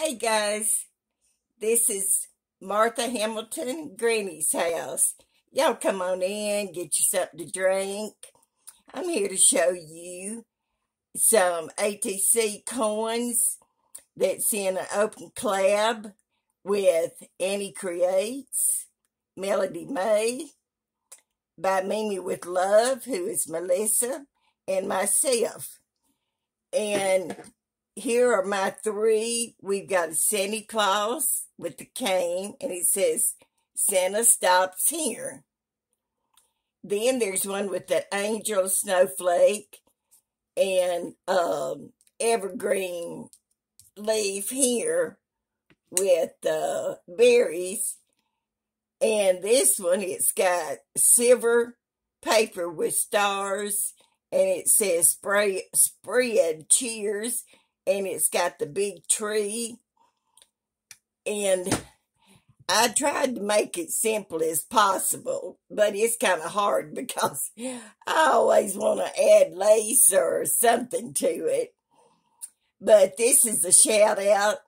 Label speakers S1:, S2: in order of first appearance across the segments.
S1: Hey guys, this is Martha Hamilton, Granny's house. Y'all come on in, get you something to drink. I'm here to show you some ATC coins that's in an open collab with Annie Creates, Melody May, by Mimi with Love, who is Melissa, and myself. And here are my three. We've got Santa Claus with the cane, and it says Santa stops here. Then there's one with the angel snowflake and um, evergreen leaf here with uh, berries. And this one, it's got silver paper with stars, and it says spray, spread cheers and it's got the big tree. And I tried to make it simple as possible, but it's kind of hard because I always want to add lace or something to it. But this is a shout out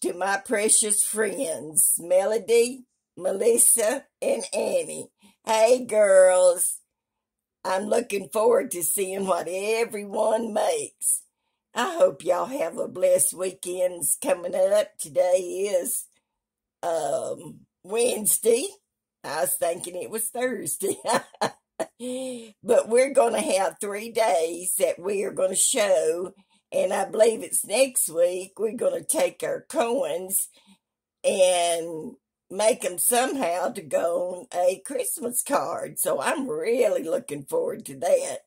S1: to my precious friends, Melody, Melissa, and Annie. Hey, girls. I'm looking forward to seeing what everyone makes. I hope y'all have a blessed weekends coming up. Today is um, Wednesday. I was thinking it was Thursday. but we're going to have three days that we are going to show. And I believe it's next week. We're going to take our coins and make them somehow to go on a Christmas card. So I'm really looking forward to that.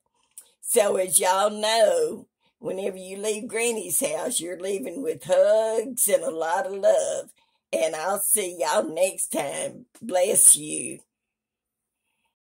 S1: So as y'all know, whenever you leave Granny's house, you're leaving with hugs and a lot of love. And I'll see y'all next time. Bless you.